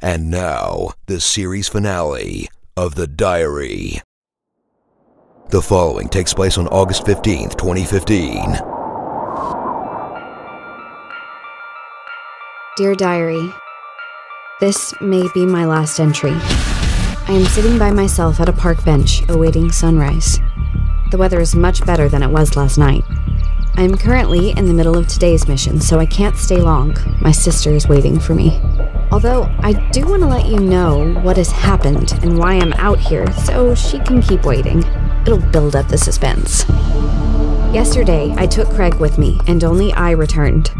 And now, the series finale of The Diary. The following takes place on August 15th, 2015. Dear Diary, this may be my last entry. I am sitting by myself at a park bench awaiting sunrise. The weather is much better than it was last night. I am currently in the middle of today's mission, so I can't stay long. My sister is waiting for me. Although, I do want to let you know what has happened and why I'm out here, so she can keep waiting. It'll build up the suspense. Yesterday, I took Craig with me, and only I returned.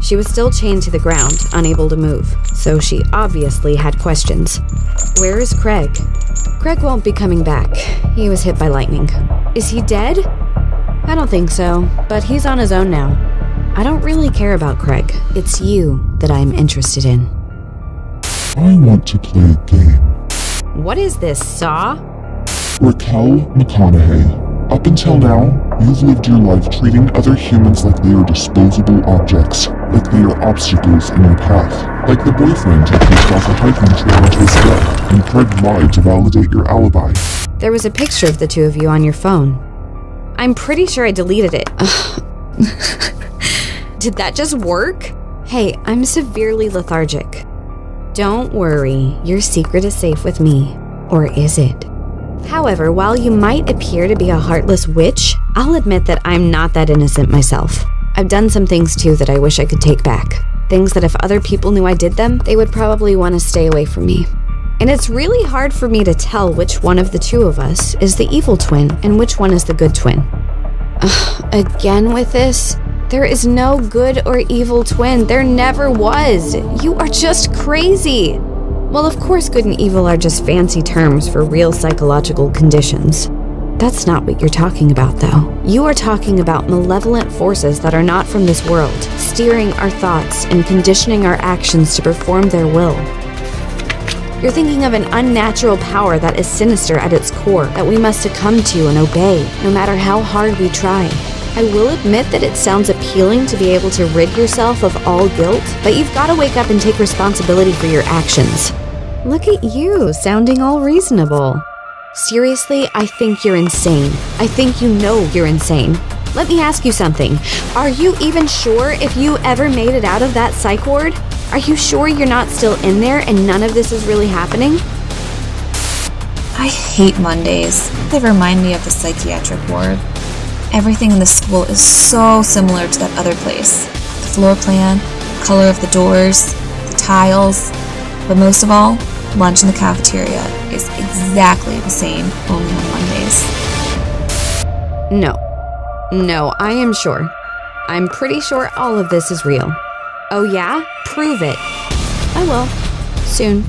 She was still chained to the ground, unable to move, so she obviously had questions. Where is Craig? Craig won't be coming back. He was hit by lightning. Is he dead? I don't think so, but he's on his own now. I don't really care about Craig. It's you that I'm interested in. I want to play a game. What is this, Saw? Raquel McConaughey. Up until now, you've lived your life treating other humans like they are disposable objects, like they are obstacles in your path, like the boyfriend who pushed off a hiking trail into his death, and Craig lied to validate your alibi. There was a picture of the two of you on your phone. I'm pretty sure I deleted it. Did that just work? Hey, I'm severely lethargic. Don't worry, your secret is safe with me. Or is it? However, while you might appear to be a heartless witch, I'll admit that I'm not that innocent myself. I've done some things too that I wish I could take back. Things that if other people knew I did them, they would probably want to stay away from me. And it's really hard for me to tell which one of the two of us is the evil twin and which one is the good twin. Ugh, again with this? There is no good or evil twin. There never was. You are just crazy. Well, of course, good and evil are just fancy terms for real psychological conditions. That's not what you're talking about, though. You are talking about malevolent forces that are not from this world, steering our thoughts and conditioning our actions to perform their will. You're thinking of an unnatural power that is sinister at its core, that we must succumb to and obey, no matter how hard we try. I will admit that it sounds appealing to be able to rid yourself of all guilt, but you've got to wake up and take responsibility for your actions. Look at you, sounding all reasonable. Seriously, I think you're insane. I think you know you're insane. Let me ask you something. Are you even sure if you ever made it out of that psych ward? Are you sure you're not still in there and none of this is really happening? I hate Mondays. They remind me of the psychiatric ward. Everything in the school is so similar to that other place. The floor plan, color of the doors, the tiles, but most of all, lunch in the cafeteria is exactly the same, only on Mondays. No. No, I am sure. I'm pretty sure all of this is real. Oh, yeah? Prove it. I will. Soon.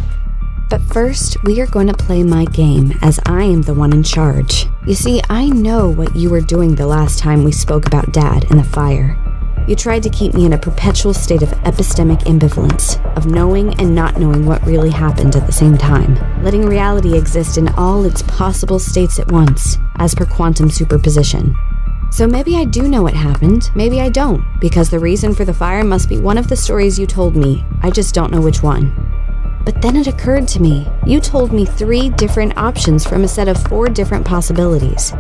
But first, we are going to play my game as I am the one in charge. You see, I know what you were doing the last time we spoke about Dad and the fire. You tried to keep me in a perpetual state of epistemic ambivalence, of knowing and not knowing what really happened at the same time, letting reality exist in all its possible states at once, as per quantum superposition. So maybe I do know what happened, maybe I don't, because the reason for the fire must be one of the stories you told me. I just don't know which one. But then it occurred to me you told me three different options from a set of four different possibilities.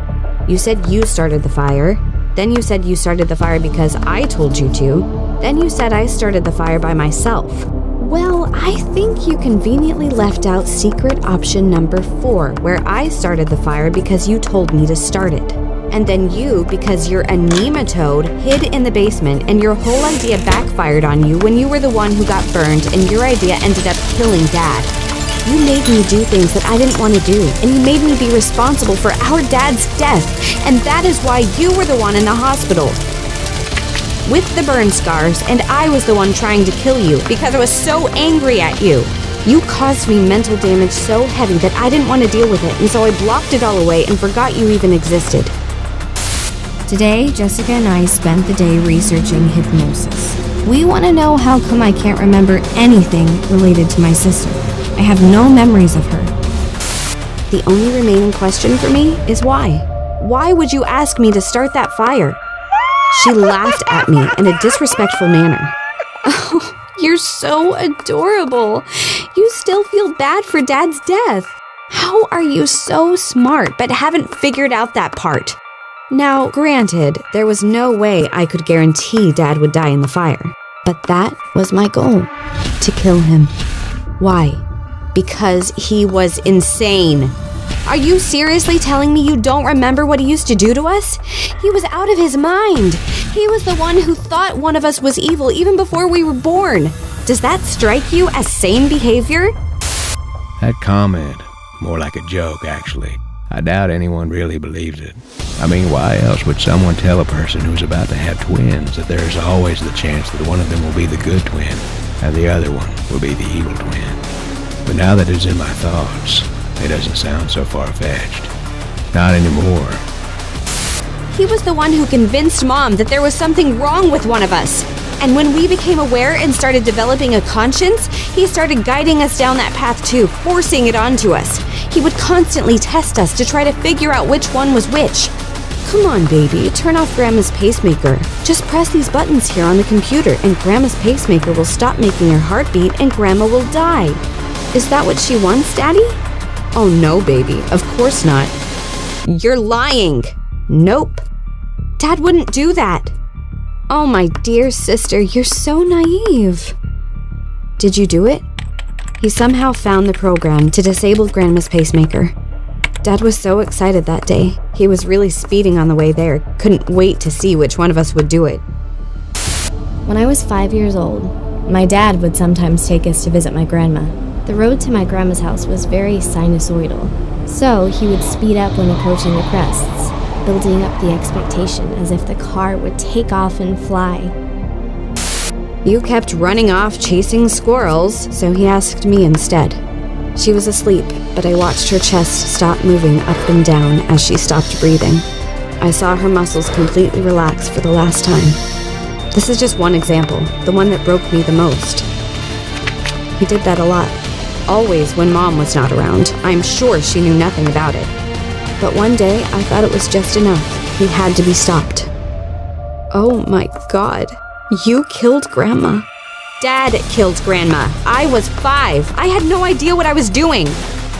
You said you started the fire, then you said you started the fire because I told you to, then you said I started the fire by myself. Well, I think you conveniently left out secret option number four, where I started the fire because you told me to start it. And then you, because you're a nematode, hid in the basement and your whole idea backfired on you when you were the one who got burned and your idea ended up killing Dad. You made me do things that I didn't want to do, and you made me be responsible for our dad's death, and that is why you were the one in the hospital. With the burn scars, and I was the one trying to kill you because I was so angry at you. You caused me mental damage so heavy that I didn't want to deal with it, and so I blocked it all away and forgot you even existed. Today, Jessica and I spent the day researching hypnosis. We want to know how come I can't remember anything related to my sister. I have no memories of her. The only remaining question for me is why? Why would you ask me to start that fire? She laughed at me in a disrespectful manner. Oh, You're so adorable. You still feel bad for Dad's death. How are you so smart but haven't figured out that part? Now, granted, there was no way I could guarantee Dad would die in the fire, but that was my goal to kill him. Why? Because he was insane. Are you seriously telling me you don't remember what he used to do to us? He was out of his mind. He was the one who thought one of us was evil even before we were born. Does that strike you as sane behavior? That comment, more like a joke, actually. I doubt anyone really believes it. I mean, why else would someone tell a person who's about to have twins that there is always the chance that one of them will be the good twin and the other one will be the evil twin? But now that it's in my thoughts, it doesn't sound so far-fetched. Not anymore. He was the one who convinced Mom that there was something wrong with one of us. And when we became aware and started developing a conscience, he started guiding us down that path too, forcing it onto us. He would constantly test us to try to figure out which one was which. Come on, baby, turn off Grandma's pacemaker. Just press these buttons here on the computer, and Grandma's pacemaker will stop making her heart beat and Grandma will die. Is that what she wants, Daddy? Oh no, baby, of course not. You're lying. Nope. Dad wouldn't do that. Oh, my dear sister, you're so naive. Did you do it? He somehow found the program to disable Grandma's pacemaker. Dad was so excited that day. He was really speeding on the way there, couldn't wait to see which one of us would do it. When I was five years old, my dad would sometimes take us to visit my grandma. The road to my grandma's house was very sinusoidal, so he would speed up when approaching the crests, building up the expectation as if the car would take off and fly. You kept running off chasing squirrels, so he asked me instead. She was asleep, but I watched her chest stop moving up and down as she stopped breathing. I saw her muscles completely relax for the last time. This is just one example, the one that broke me the most. He did that a lot. Always when mom was not around. I'm sure she knew nothing about it. But one day I thought it was just enough. He had to be stopped. Oh my god. You killed Grandma. Dad killed Grandma. I was five. I had no idea what I was doing.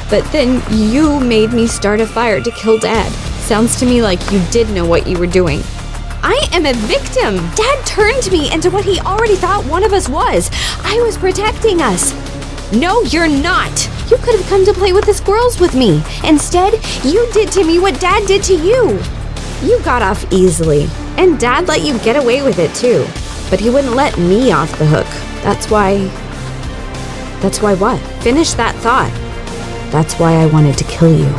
But then you made me start a fire to kill Dad. Sounds to me like you did know what you were doing. I am a victim. Dad turned me into what he already thought one of us was. I was protecting us. No, you're not. You could have come to play with the squirrels with me. Instead, you did to me what Dad did to you. You got off easily, and Dad let you get away with it too. But he wouldn't let me off the hook. That's why. That's why what? Finish that thought. That's why I wanted to kill you.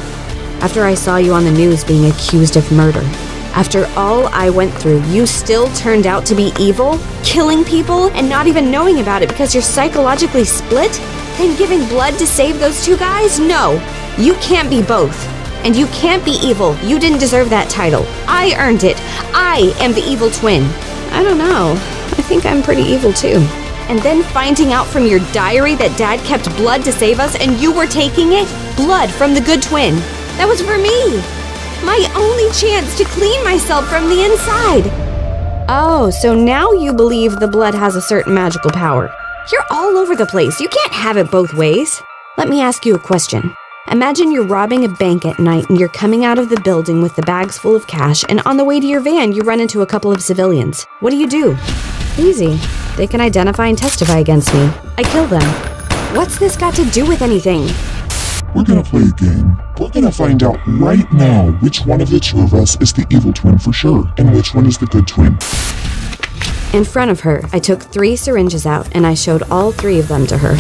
After I saw you on the news being accused of murder. After all I went through, you still turned out to be evil? Killing people and not even knowing about it because you're psychologically split? Then giving blood to save those two guys? No. You can't be both. And you can't be evil. You didn't deserve that title. I earned it. I am the evil twin. I don't know. I think I'm pretty evil too. And then finding out from your diary that dad kept blood to save us and you were taking it? Blood from the good twin. That was for me. My only chance to clean myself from the inside. Oh, so now you believe the blood has a certain magical power. You're all over the place. You can't have it both ways. Let me ask you a question. Imagine you're robbing a bank at night and you're coming out of the building with the bags full of cash, and on the way to your van, you run into a couple of civilians. What do you do? Easy. They can identify and testify against me. I kill them. What's this got to do with anything? We're gonna play a game. We're gonna find out right now which one of the two of us is the evil twin for sure, and which one is the good twin. In front of her, I took three syringes out and I showed all three of them to her.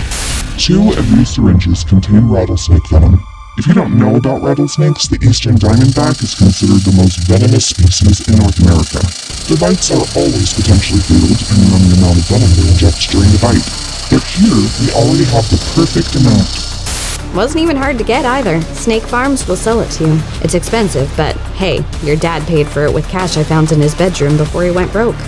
Two of these syringes contain rattlesnake venom. If you don't know about rattlesnakes, the eastern diamondback is considered the most venomous species in North America. Their bites are always potentially fatal depending on the amount of venom they inject during the bite. But here, we already have the perfect amount. Wasn't even hard to get either. Snake Farms will sell it to you. It's expensive, but hey, your dad paid for it with cash I found in his bedroom before he went broke.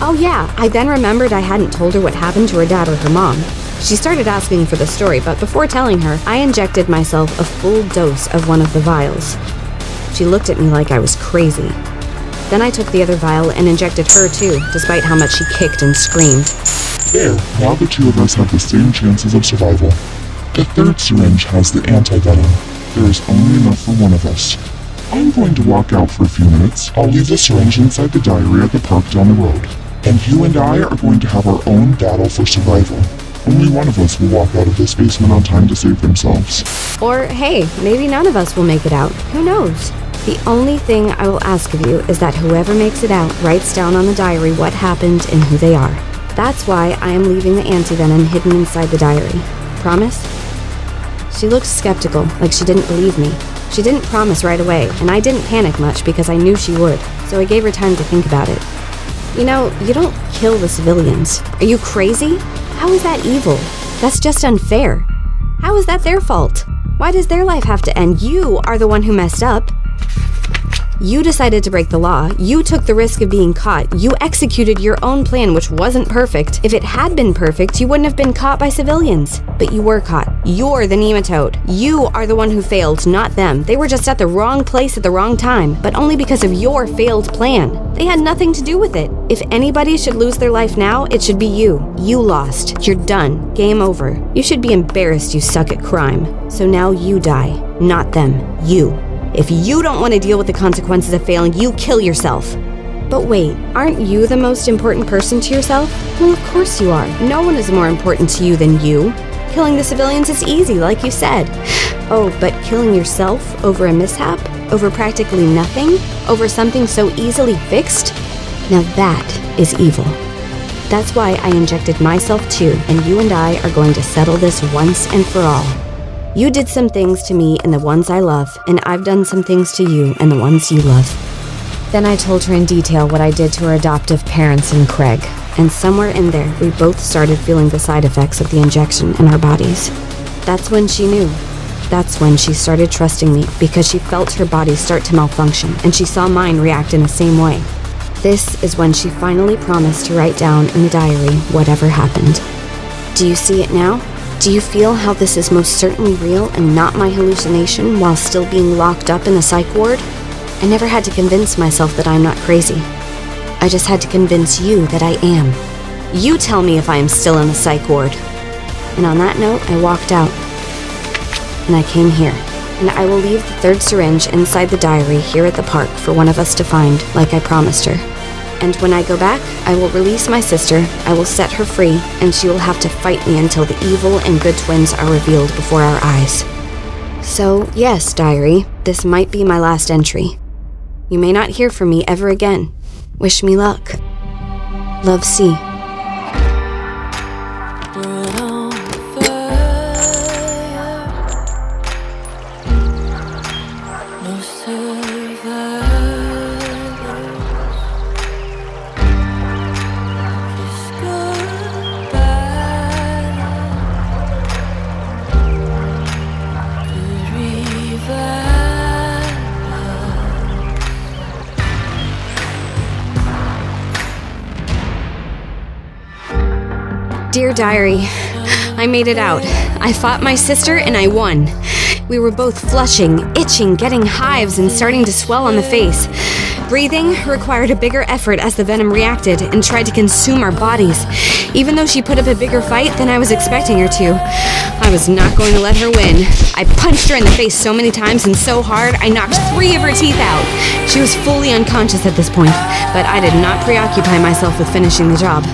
Oh, yeah, I then remembered I hadn't told her what happened to her dad or her mom. She started asking for the story, but before telling her, I injected myself a full dose of one of the vials. She looked at me like I was crazy. Then I took the other vial and injected her too, despite how much she kicked and screamed. There, now the two of us have the same chances of survival. The third syringe has the anti-venom. There is only enough for one of us. I'm going to walk out for a few minutes. I'll leave the syringe inside the diary at the park down the road. And you and I are going to have our own battle for survival. Only one of us will walk out of this basement on time to save themselves. Or, hey, maybe none of us will make it out. Who knows? The only thing I will ask of you is that whoever makes it out writes down on the diary what happened and who they are. That's why I am leaving the antivenom hidden inside the diary. Promise? She looked skeptical, like she didn't believe me. She didn't promise right away, and I didn't panic much because I knew she would, so I gave her time to think about it. You know, you don't kill the civilians. Are you crazy? How is that evil? That's just unfair. How is that their fault? Why does their life have to end? You are the one who messed up. You decided to break the law. You took the risk of being caught. You executed your own plan, which wasn't perfect. If it had been perfect, you wouldn't have been caught by civilians. But you were caught. You're the nematode. You are the one who failed, not them. They were just at the wrong place at the wrong time, but only because of your failed plan. They had nothing to do with it. If anybody should lose their life now, it should be you. You lost. You're done. Game over. You should be embarrassed you suck at crime. So now you die, not them. You. If you don't want to deal with the consequences of failing, you kill yourself. But wait, aren't you the most important person to yourself? Well, of course you are. No one is more important to you than you. Killing the civilians is easy, like you said. Oh, but killing yourself over a mishap? Over practically nothing? Over something so easily fixed? Now that is evil. That's why I injected myself too, and you and I are going to settle this once and for all. You did some things to me and the ones I love, and I've done some things to you and the ones you love. Then I told her in detail what I did to her adoptive parents and Craig, and somewhere in there, we both started feeling the side effects of the injection in our bodies. That's when she knew. That's when she started trusting me because she felt her body start to malfunction and she saw mine react in the same way. This is when she finally promised to write down in the diary whatever happened. Do you see it now? Do you feel how this is most certainly real and not my hallucination while still being locked up in the psych ward? I never had to convince myself that I'm not crazy. I just had to convince you that I am. You tell me if I am still in the psych ward. And on that note, I walked out. And I came here. And I will leave the third syringe inside the diary here at the park for one of us to find, like I promised her. And when I go back, I will release my sister, I will set her free, and she will have to fight me until the evil and good twins are revealed before our eyes. So, yes, diary, this might be my last entry. You may not hear from me ever again. Wish me luck. Love C. Dear Diary, I made it out. I fought my sister and I won. We were both flushing, itching, getting hives, and starting to swell on the face. Breathing required a bigger effort as the venom reacted and tried to consume our bodies. Even though she put up a bigger fight than I was expecting her to, I was not going to let her win. I punched her in the face so many times and so hard, I knocked three of her teeth out. She was fully unconscious at this point, but I did not preoccupy myself with finishing the job.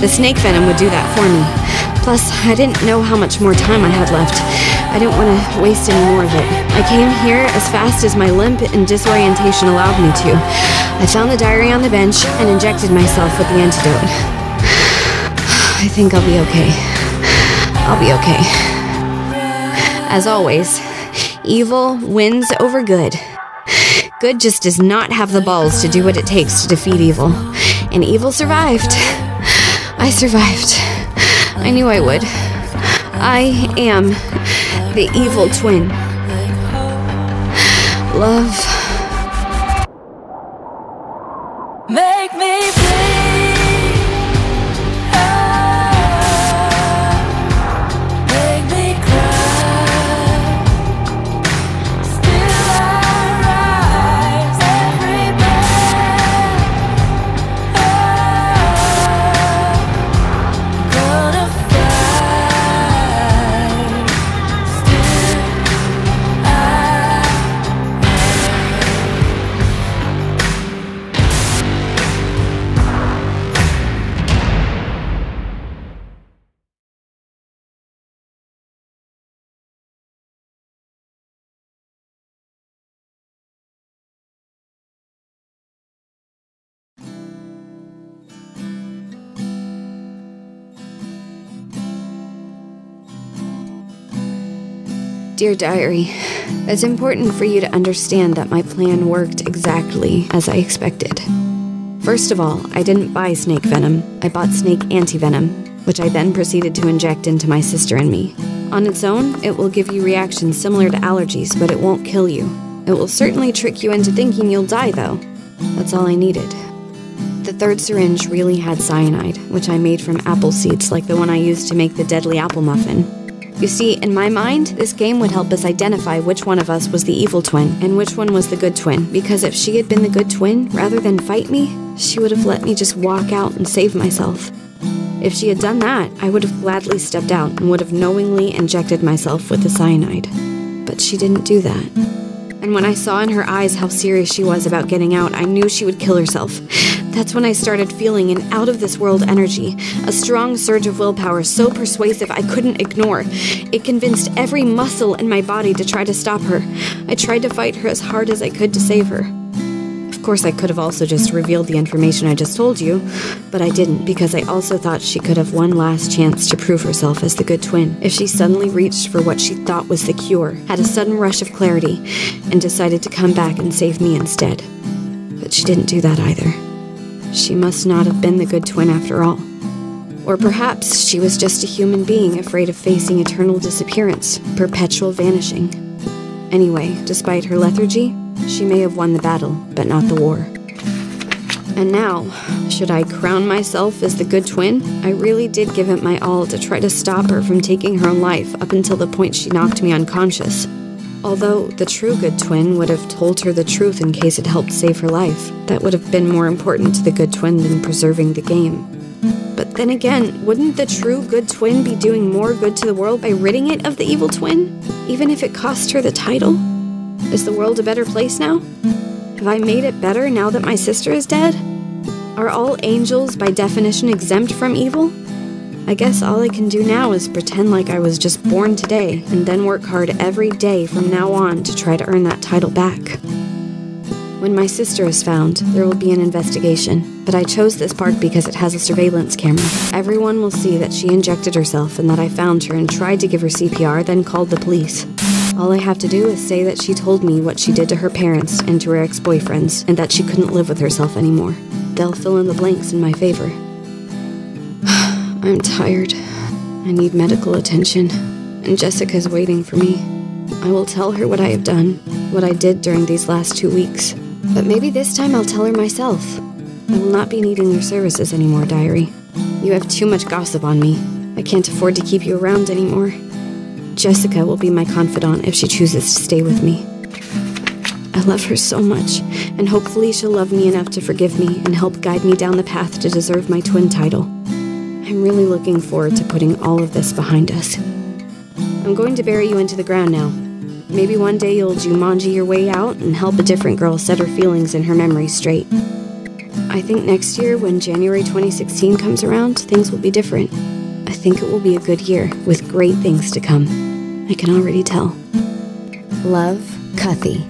The snake venom would do that for me. Plus, I didn't know how much more time I had left. I didn't want to waste any more of it. I came here as fast as my limp and disorientation allowed me to. I found the diary on the bench and injected myself with the antidote. I think I'll be okay. I'll be okay. As always, evil wins over good. Good just does not have the balls to do what it takes to defeat evil. And evil survived. I survived. I knew I would. I am the evil twin. Love. Make me Dear Diary, it's important for you to understand that my plan worked exactly as I expected. First of all, I didn't buy snake venom, I bought snake antivenom, which I then proceeded to inject into my sister and me. On its own, it will give you reactions similar to allergies, but it won't kill you. It will certainly trick you into thinking you'll die, though. That's all I needed. The third syringe really had cyanide, which I made from apple seeds like the one I used to make the deadly apple muffin. You see, in my mind, this game would help us identify which one of us was the evil twin and which one was the good twin, because if she had been the good twin, rather than fight me, she would have let me just walk out and save myself. If she had done that, I would have gladly stepped out and would have knowingly injected myself with the cyanide. But she didn't do that. And when I saw in her eyes how serious she was about getting out, I knew she would kill herself. That's when I started feeling an out of this world energy, a strong surge of willpower so persuasive I couldn't ignore. It convinced every muscle in my body to try to stop her. I tried to fight her as hard as I could to save her. Of course, I could have also just revealed the information I just told you, but I didn't because I also thought she could have one last chance to prove herself as the good twin if she suddenly reached for what she thought was the cure, had a sudden rush of clarity, and decided to come back and save me instead. But she didn't do that either. She must not have been the good twin after all. Or perhaps she was just a human being afraid of facing eternal disappearance, perpetual vanishing. Anyway, despite her lethargy, she may have won the battle, but not the war. And now, should I crown myself as the good twin? I really did give it my all to try to stop her from taking her own life up until the point she knocked me unconscious. Although the true good twin would have told her the truth in case it helped save her life, that would have been more important to the good twin than preserving the game. But then again, wouldn't the true good twin be doing more good to the world by ridding it of the evil twin? Even if it cost her the title? Is the world a better place now? Have I made it better now that my sister is dead? Are all angels by definition exempt from evil? I guess all I can do now is pretend like I was just born today and then work hard every day from now on to try to earn that title back. When my sister is found, there will be an investigation, but I chose this park because it has a surveillance camera. Everyone will see that she injected herself and that I found her and tried to give her CPR, then called the police. All I have to do is say that she told me what she did to her parents and to her ex boyfriends, and that she couldn't live with herself anymore. They'll fill in the blanks in my favor. I'm tired. I need medical attention, and Jessica's waiting for me. I will tell her what I have done, what I did during these last two weeks. But maybe this time I'll tell her myself. I will not be needing your services anymore, Diary. You have too much gossip on me. I can't afford to keep you around anymore. Jessica will be my confidant if she chooses to stay with me. I love her so much, and hopefully she'll love me enough to forgive me and help guide me down the path to deserve my twin title. I'm really looking forward to putting all of this behind us. I'm going to bury you into the ground now. Maybe one day you'll Jumanji your way out and help a different girl set her feelings and her memories straight. I think next year, when January 2016 comes around, things will be different. I think it will be a good year with great things to come. I can already tell. Love, Cathy.